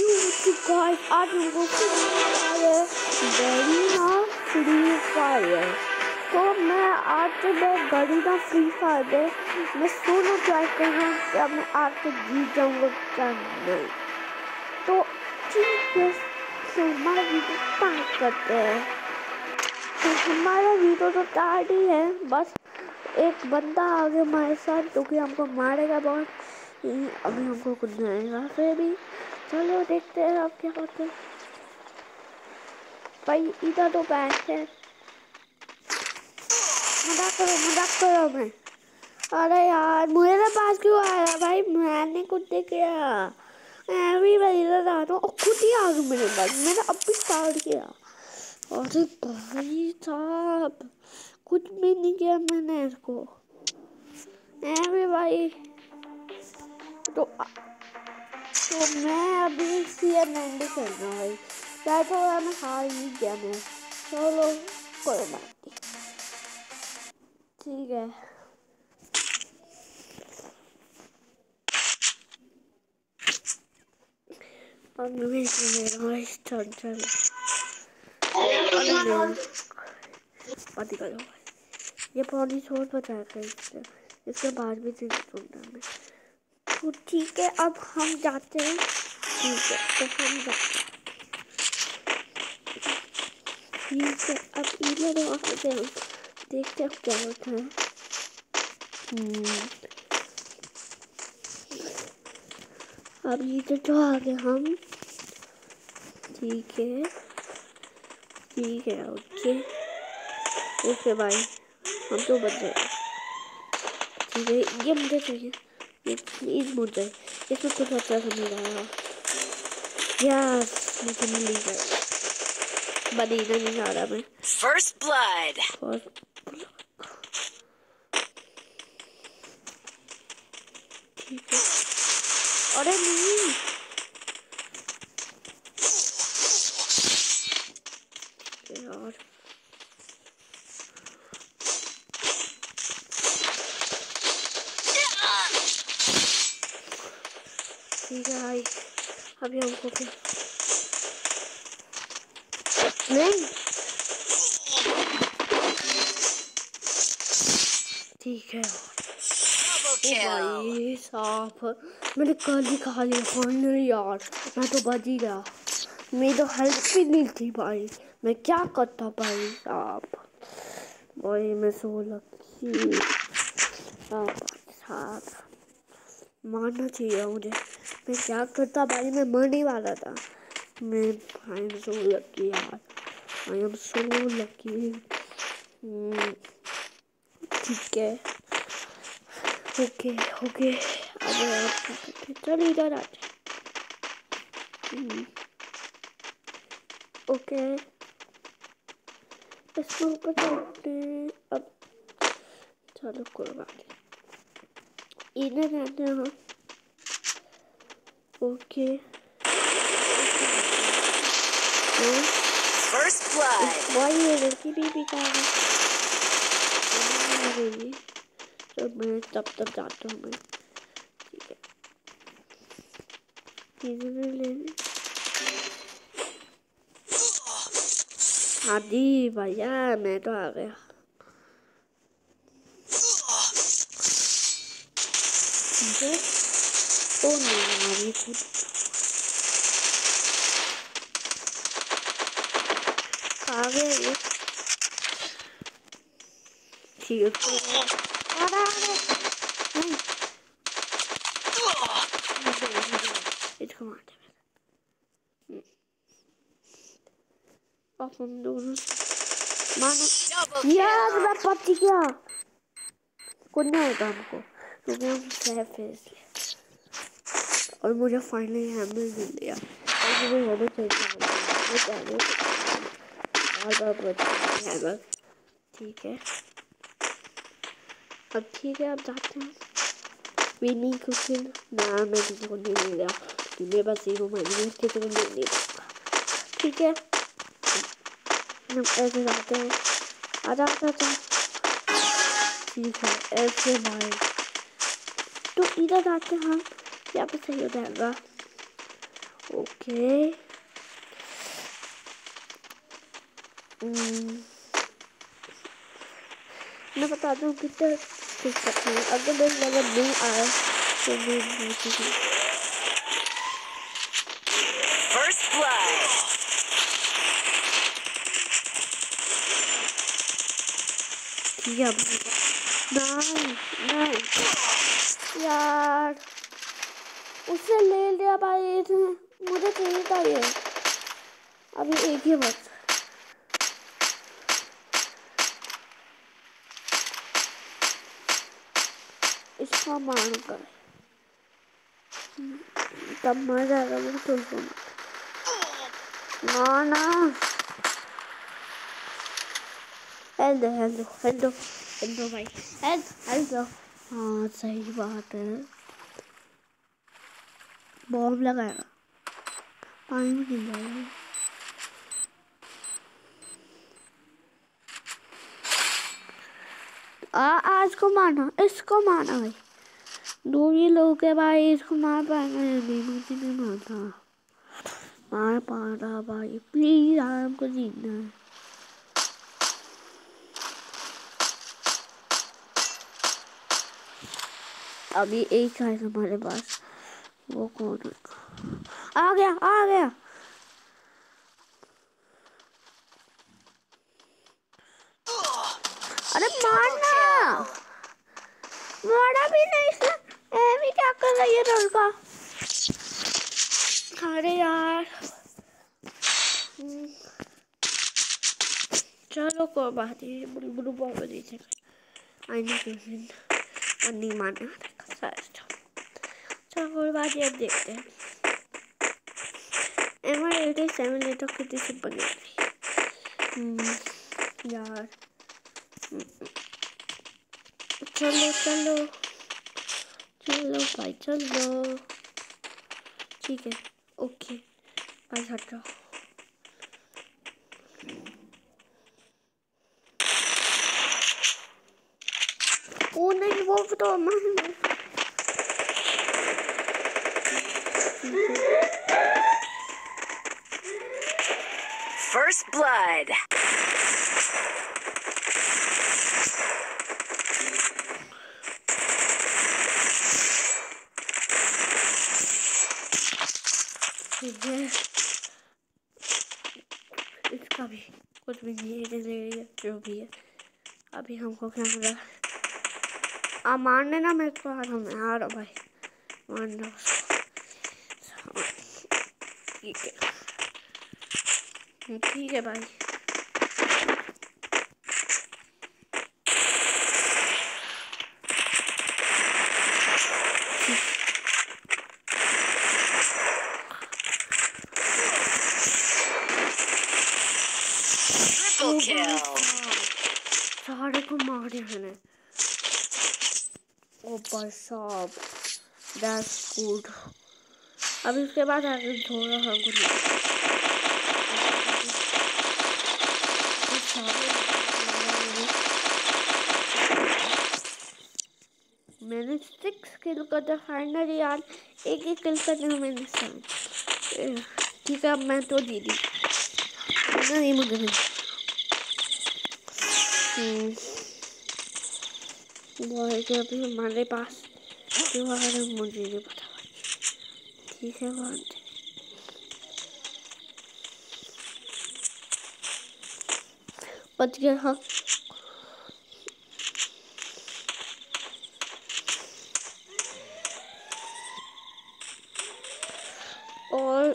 Guys आज हमको Garena free fire तो मैं आज मैं गरीना फ्री फायर में मैं सोना ट्राई कर रहा हूँ क्या मैं आज तो जीत जाऊँगा क्या नहीं तो ठीक है तो हमारा वीडियो स्टार्ट करते हैं तो हमारा वीडियो तो स्टार्ट ही है। बस एक बंदा आ गया हमारे साथ जो कि हमको मारेगा बहुत अभी हमको कुछ नहीं फिर भी चलो देखते हैं आप क्या करते हैं। भाई, इधर तो बैठ है। मज़ाक करो मज़ाक करो मैं अरे यार मेरे पास क्यों आया? भाई, मैंने कुछ देखा मैं भी इधर आ रहा हूँ खुद ही आ गया मेरे पास। मैंने अब भी स्टार्ट किया। अरे भाई साहब कुछ भी नहीं किया मैंने इसको। मैं भी भाई तो तो मैं अभी सी एम नाइनटी खेल रहा हूँ भाई। क्या तो मैं हार ही गया मैं। चलो, कोई बात नहीं। ठीक है। अब मैं मेरा चल चल। ये छोड़ बचाएगा इससे। इसके बाद भी चीज़ सुनना मैं तो ठीक है, अब हम जाते हैं। ठीक है तो हम जाते ठीक है, अब इधर आते हैं। देखते हैं क्या होता है। हम्म। अब इधर तो आ गए हम। ठीक है। ठीक है, ओके। ओके भाई हम तो बच गए ठीक है, ये मुझे चाहिए। Jetzt ist Munde. Jetzt muss kurz was lassen, Ja, es muss ein Liga. Mann, nein, nein, nein, nein. First Blood. First Blood. Oh, nein, nein. है मैंने कल ही खा लिया फाइनली यार मैं तो बच ही गया मेरी तो हेल्प भी नहीं थी भाई मैं क्या करता भाई साहब भाई मैं सो लगी साहब मारना चाहिए मुझे मैं क्या करता भाई मैं मरने वाला था मैं आई एम सो लकी यार आई एम सो लकी ठीक है ओके ओके अब चल इधर आ ओके इसको ऊपर चलते अब चलो कोई बात नहीं। इधर रहते हैं ओके फ़र्स्ट ब्लड भाई ये लड़की भी भी कहा तो मैं तब तक जाता हूँ मैं ठीक है चीज़ें लेने आदि भैया मैं तो आ गया ओ नहीं आ ये ठीक है अरे नहीं होता हमको क्योंकि हम है इसलिए और मुझे फाइनली हैमर मिल गया और मुझे होना चाहिए ठीक है अब ठीक है अब जाते हैं। विनिंग कुकिंग ना मैं किसी को नहीं मिल रहा। मेरे पास ज़ीरो मनी है किसी को नहीं मिल ठीक है? हम ऐसे जाते हैं। आ जाता था ठीक है ऐसे भाई। तो इधर जाते हैं हम। यहाँ पे सही हो जाएगा। ओके। हम्म, मैं बता दूँ कितना सीख सकते हैं अगर मेरे अगर नहीं आया तो First blood. नहीं नहीं। यार उससे ले लिया भाई मुझे चाहिए था ये। अभी एक ही बस इसको मार कर। तब मर जाएगा मुझे तो उसको ना ना हेल्थ दो हेल्थ दो भाई। दो हाँ सही बात है। बॉम्ब लगाएगा पानी में गिर जाएगा आ आज को मारना, इसको मारना भाई। दो ही लोग है भाई इसको मार पाएँगे नहीं मुझे नहीं मारता मार पा रहा भाई प्लीज़ आराम को जीतना है। अभी एक है हमारे पास, वो कौन है? आ गया आ गया। अरे मारना नहीं क्या कर रही है लड़का अरे यार। हम्म। चलो कोई बात नहीं बुलबुल बहुत बड़ी से आई नहीं क्वेश्चन और नहीं मारना चलो। कोई बात अब देखते हैं। M R eighty seven litre कितनी सिंपल लग रही हम्म, यार। चलो चलो। चलो भाई चलो ठीक है ओके भाई हट जाओ ओ नहीं वो तो मैं First blood. इसका भी कुछ भी नहीं है जो भी है। अभी हमको क्या मिला? आप मान लेना मेरे को आ रहा मैं आ रहा भाई। मान लो ठीक है। ठीक है भाई Triple kill. सारे को दिया मैंने ओ भाई साहब दैट्स गुड अब इसके बाद आगे थोड़ा सा कुछ मैंने सिक्स किल कर दिया फाइनली यार, एक एक किल कर दिया मैंने सेवन ठीक है, अब मैं तो दी दीदी नहीं मुझे नहीं। हम्म। वो है कि अभी हमारे पास जो है मुझे नहीं पता ठीक है बात बच गया हाँ और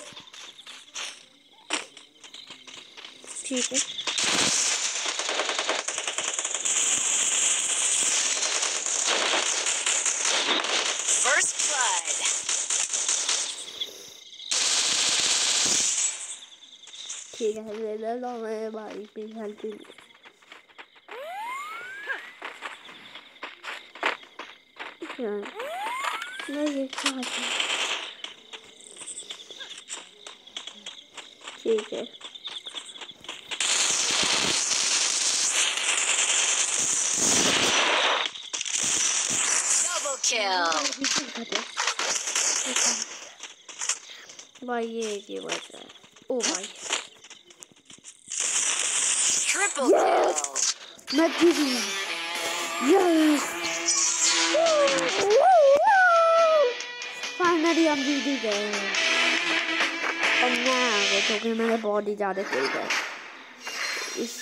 ठीक है First blood. ठीक है ले ले लो मैं भाई हेल्प मैं ये चाहती ठीक है भाई ये ये रहा है ओ भाई Triple kill. मैं जीत गया यस फाइनली हम जीत ही गए और मैं आ गए क्योंकि मैंने बहुत ही ज़्यादा खेल गए इस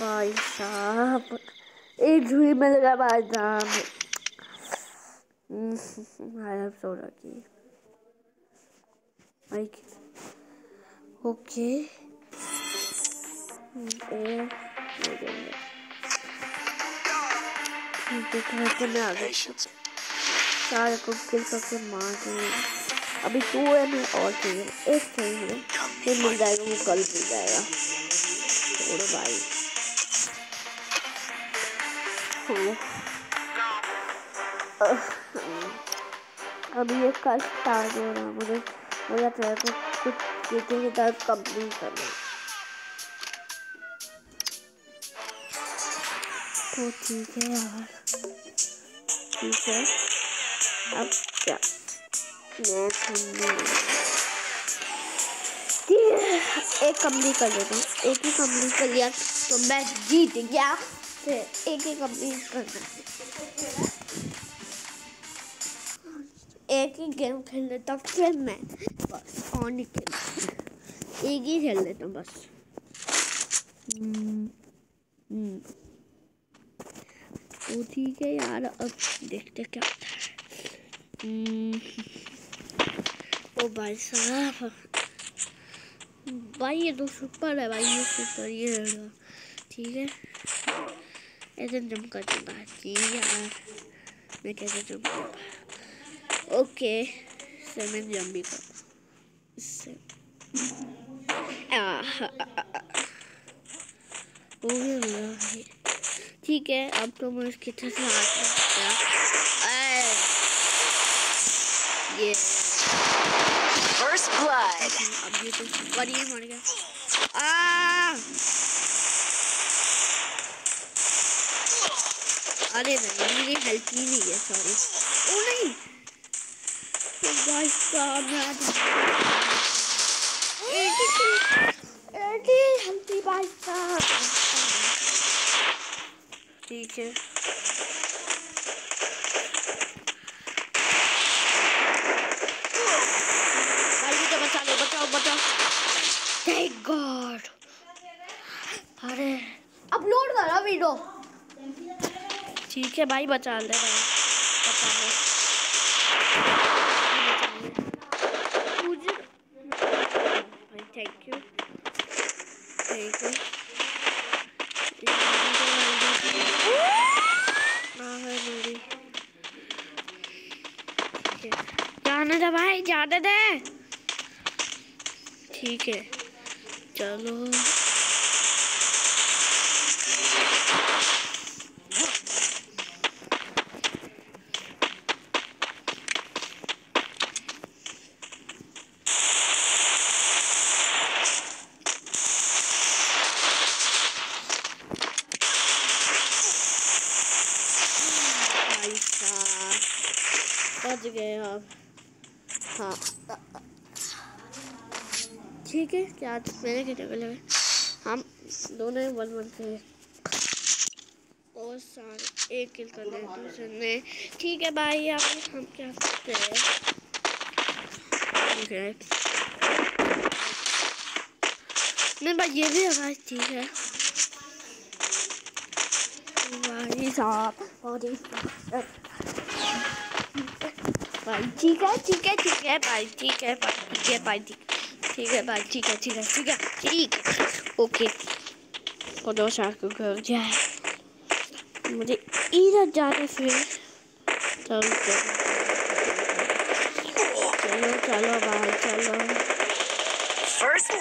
भाई साहब एक झूठी मिल गया भाई साहब I have so lucky like है मैं आ. चार को किल करके मार दिए। अभी टू है में और चाहिए। एक चाहिए। फिर मिल जाएगा वो कल मिल जाएगा। छोड़ो भाई। अभी ये कल स्टार्ट हो रहा है मुझे मुझे तेरे को कुछ चीज़ें की तरफ़ कंप्लीट करना तो ठीक है यार। ठीक है। अब क्या? मैं एक कंप्लीट कर लेता हूँ। एक ही कंप्लीट कर लिया तो मैं जीत गया। फिर एक ही कंप्लीट करना एक ही गेम खेल लेता हूँ फिर मैं बस और नहीं खेलता एक ही खेल लेता हूँ बस। हम्म, हम्म। तो ठीक है यार अब देखते क्या होता है। हम्म, ओ भाई साहब। भाई ये तो सुपर है भाई ये सुपर ये ठीक है। ऐसे जम कर दूँगा जी यार। मैं कैसे जम कर ओके सर मैं जम भी कर इससे। हो गया ठीक है अब तो मैं उसकी ये. अब ये तो ही मर गया आ अरे नहीं मेरी हेल्थ ही नहीं है सॉरी ओ नहीं भाई साहब मैं आज एटी एटी हेल्थी भाई साहब ठीक है। गॉड अरे अपलोड करो वीडियो। ठीक है भाई बचा ले भाई। बचा ले मुझे भाई थैंक यू थैंक यू जाने दे भाई जाने दे ठीक है चलो भाई साहब बच गए अब हाँ है क्या कितने को लगे हम दोनों वन वन पे और सारे एक किल कर ले दूसरे ने ठीक है भाई आप हम क्या करते हैं? नहीं भाई ये भी है भाई ठीक है। भाई साहब ही भाई ठीक है ठीक है ठीक है भाई ठीक है भाई ठीक है भाई ठीक ठीक है भाई ठीक है ठीक है ठीक है ठीक ओके। और दो साल को घर जाए। मुझे इधर जाने फिर चलो चलो। चलो चलो भाई चलो।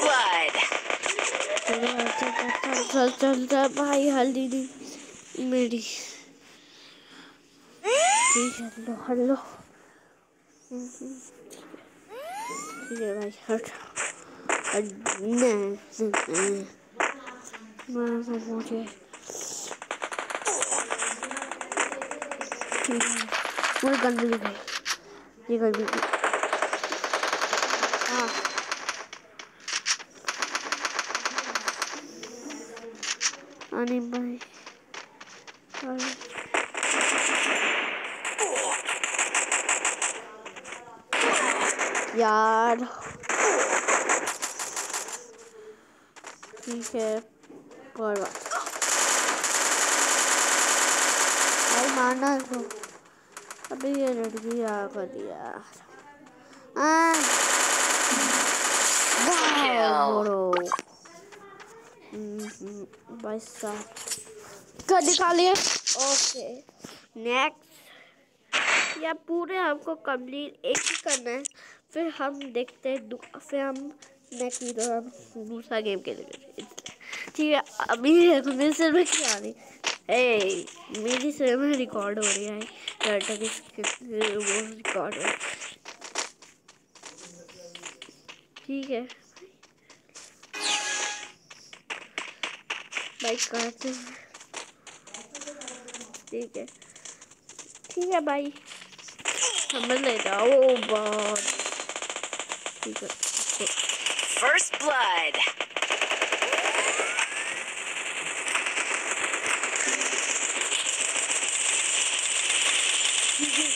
Blood. चलो चल चल चल चल चल भाई हल्दी दी मेरी। ठीक है लो हेलो ठीक है भाई हट हट नहीं मैं तो मुझे ठीक है मुझे गंद भी गई ये गई भी गई हाँ आने भाई और- यार ठीक है बात। भाई मारना इसको। अभी ये लड़की आ कर बड़ो। हम्म, भाई साहब। कर निकालिए। ओके नेक्स्ट या पूरे हमको कंप्लीट एक ही करना है। फिर हम देखते हैं फिर हम नेक्स्ट दूसरा गेम खेलेंगे। ठीक है अभी मेरे सिर में क्या रही ए मेरी सिर में रिकॉर्ड हो रही है। डाटा की वो रिकॉर्ड हो। ठीक है। बाइक काटते हैं। ठीक है। ठीक है भाई समझ ले जाओ बहुत ठीक है। तो First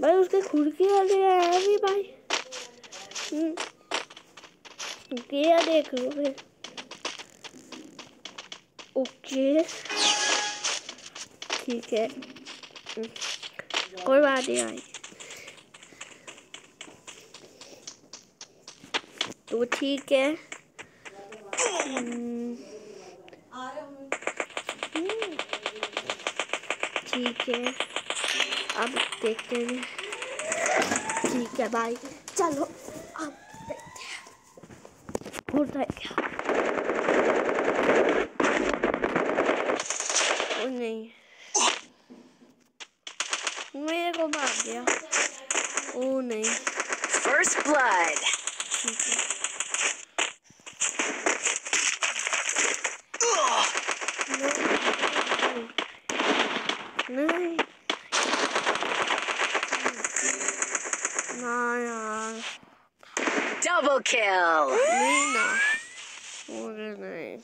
भाई उसके खुद वाले है भी भाई। हम्म। किया देख लो फिर। ओके। ठीक है। हम्म, कोई बात नहीं आई तो ठीक है। हम्म, हम्म, ठीक है। अब देखते हैं ठीक है भाई चलो अब देखते हैं। है क्या ओ नहीं। मेरे को मार दिया। ओ नहीं। First blood. ठीक है नहीं नहीं ना यार Double kill. मुझे नहीं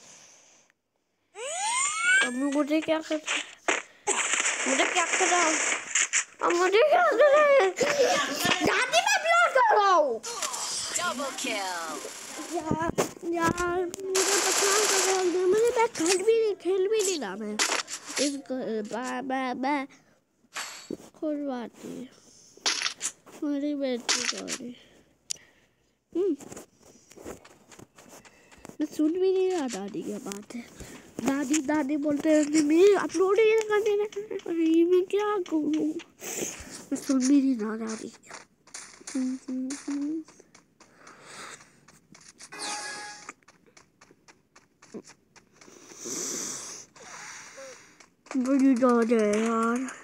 अब मुझे क्या कर मुझे क्या कर रहा हूँ अब मुझे क्या कर रहा है दादी मैं अपलोड कर रहा हूँ Double kill. यार यार मुझे परेशान कर रहा हूँ मुझे मैं खेल भी नहीं खेल भी नहीं रहा मैं इस बा कोई बात नहीं मेरी बेटी सॉरी मैं सुन भी नहीं रहा, दादी की बात है। दादी दादी बोलते रहते मैं अपलोड ही करने अरे, मैं क्या करूँ? मैं सुन भी नहीं रहा, दादी। बड़ी डर है यार।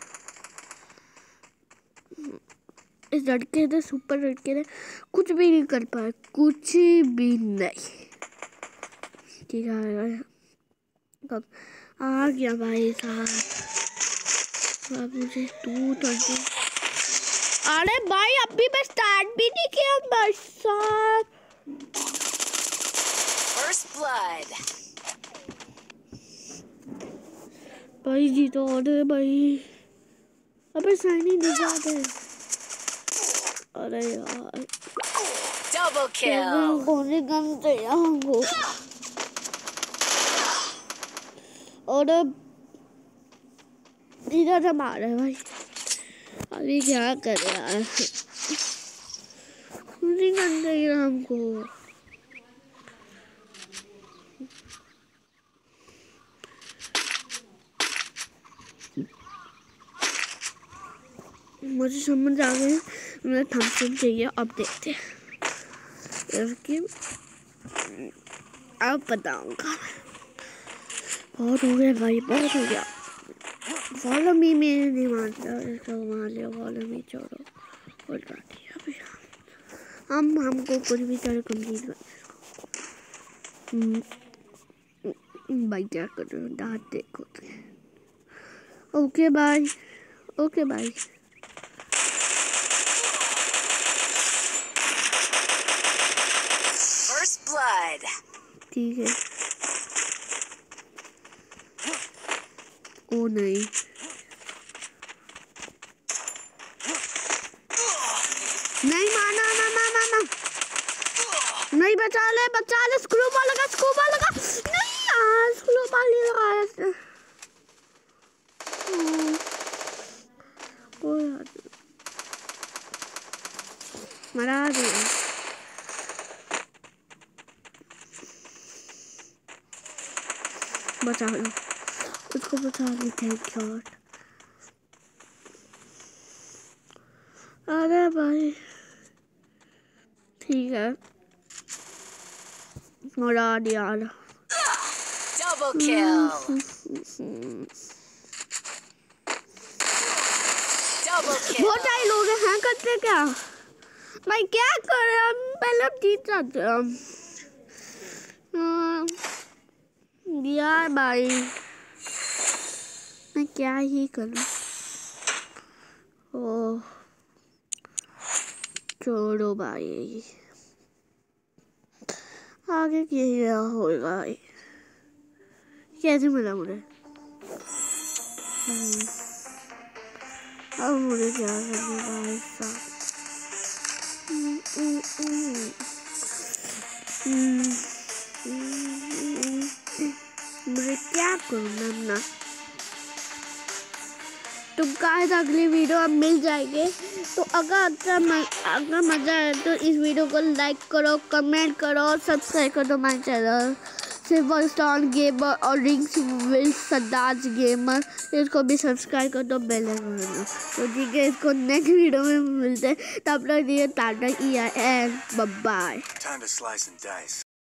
इस लड़के ने सुपर लड़के ने कुछ भी नहीं कर पाया कुछ भी नहीं। ठीक है अब आ गया भाई साहब। अब मुझे टू ट्वेंटी अरे भाई अभी मैं स्टार्ट भी नहीं किया भाई साहब. भाई जी तो अरे भाई। अबे साइनी नहीं जाते। अरे यार। Double kill. कोने गन से यहाँ को और इधर से मारे भाई। अभी क्या करे यार? कोने गन से हमको। मुझे समझ आ गया। मुझे थम्सअप चाहिए अब देखते हैं अब बताऊँगा बहुत हो गया भाई बहुत हो गया फॉलो मी मेरे नहीं मानता इसको मान लिया फॉलो मी छोड़ो बात नहीं अभी हम हमको कुछ भी तरह कंप्लीट भाई क्या कर दांत देखो okay bye okay bye First blood. ठीक है। ओ नहीं नहीं माना ना ना ना ना नहीं बचा ले बचा ले स्क्रू बॉल लगा स्क्रू बॉल लगा नहीं यार स्क्रू बॉल नहीं लगाया हम्म, कोई बात नहीं। मरा दिया बचा लो उसको थैंक गॉड अरे भाई ठीक है। मरा दिया Double kill. बहुत सारे लोग हैं करते क्या? भाई क्या कर रहे हम पहले हम जीत जाते हम हाँ, यार भाई। मैं क्या ही करूँ ओह छोड़ो भाई आगे क्या होगा कैसे मिला मुझे हम्म, अब मुझे क्या करना हम्म, हम्म, हम्म, हम्म, हम्म, क्या करना ना तो गाइस अगली वीडियो अब मिल जाएँगे। तो अगर अच्छा अगर मज़ा आए तो इस वीडियो को लाइक करो कमेंट करो और सब्सक्राइब कर my channel silver star gamer और रिंग्स विल सदाज गेमर इसको भी सब्सक्राइब कर दो बेल आइकन तो ठीक है, इसको नेक्स्ट वीडियो में मिलते हैं। तब तक लिए टाटा ई आई एंड बाय